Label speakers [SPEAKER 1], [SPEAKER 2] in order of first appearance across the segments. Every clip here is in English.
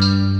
[SPEAKER 1] Thank you.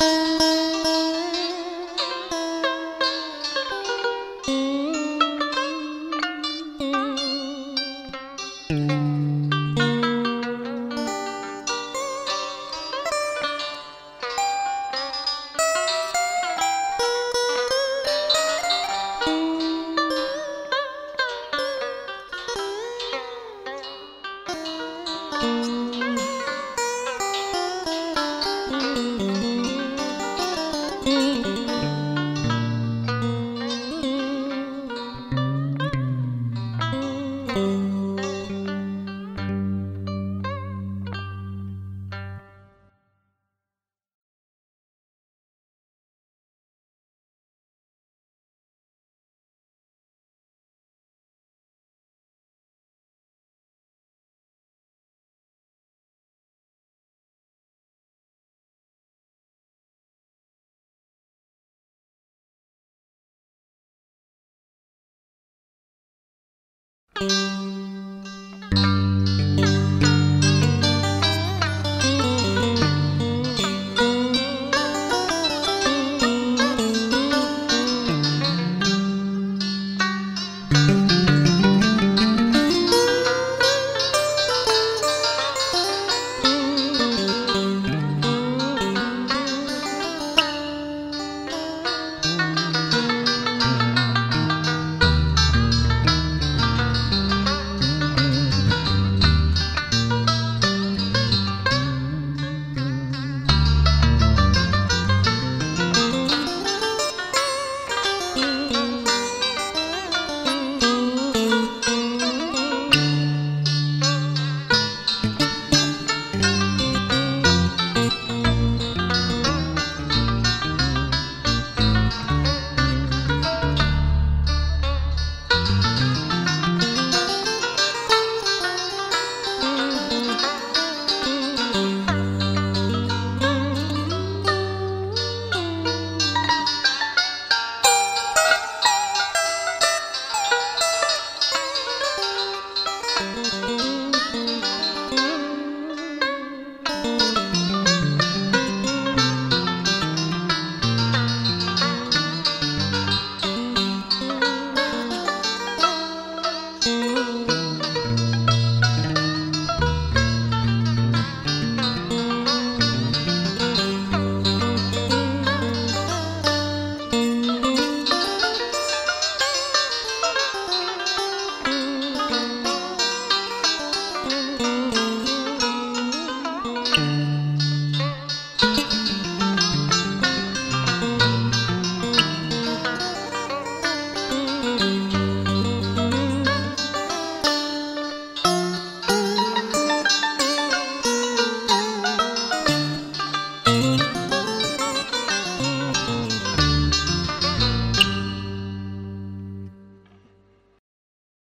[SPEAKER 1] you. うん。Música hum.